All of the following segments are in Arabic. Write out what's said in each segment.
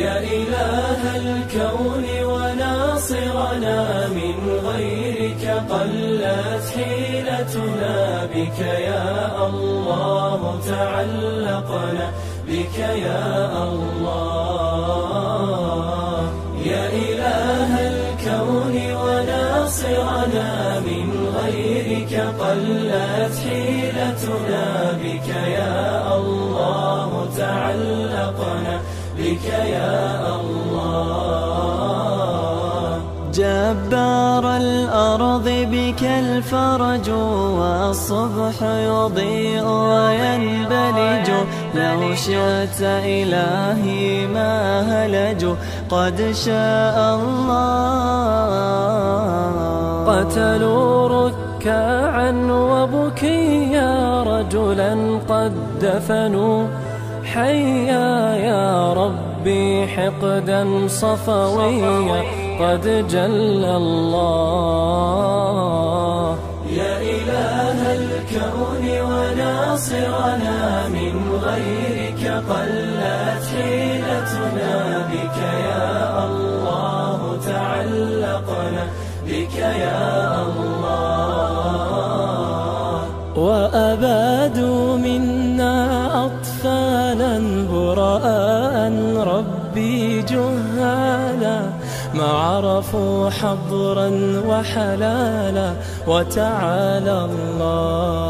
يا إله الكون وناصرنا من غيرك قلت حيلتنا بك يا الله تعلقنا بك يا الله. يا إله الكون وناصرنا من غيرك قلت حيلتنا بك يا الله تعلقنا بك يا الله. جبار الأرض بك الفرج والصبح يضيء وينبلج لو شئت إلهي ما هلج. قد شاء الله. قتلوا ركاعا وبكيا رجلا. قد دفنوا حيا يا ربي حقدا صفويا قد جل الله. يا إله الكون وناصرنا من غيرك قلت حيلتنا بك يا الله تعلقنا بك يا الله. جهالا ما عرفوا حضرا وحلالا وتعالى الله.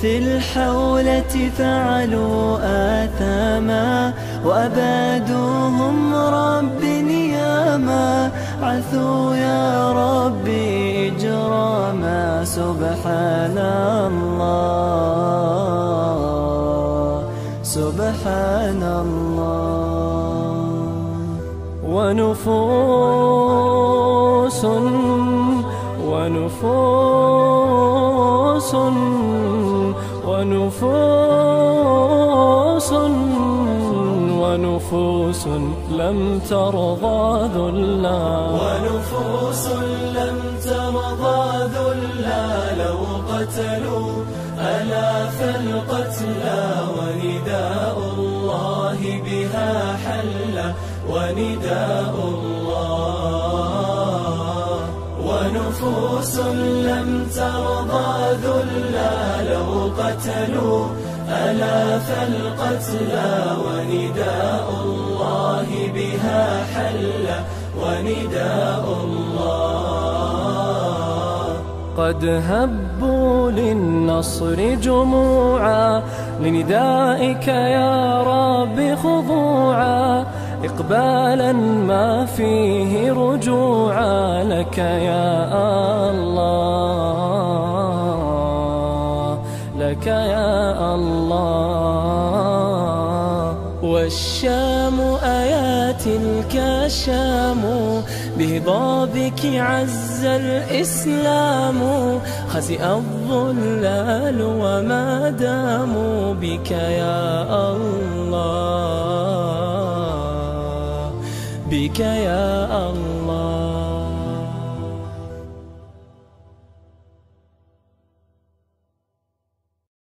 في الحولة فعلوا آثاما وأبادوهم رب نياما. عثوا يا ربي إجراما سبحان الله. سبحان الله. ونفوس ونفوس ونفوس ونفوس لم ترضى ذلا ونفوس لم ترضى ذلا لو قتلوا ألاف القتلى ونداء الله بها حل ونداء الله. ونفوس لم ترضى ذلا لو قتلوا. ألاف القتلى ونداء الله بها حل ونداء قد هبوا للنصر جموعا لندائك يا رب خضوعا. إقبالا ما فيه رجوعا لك يا الله لك يا الله. والشام آيات الكشام. بهضابك عز الإسلام. خسئ الظلال وما داموا بك يا الله. بك يا الله.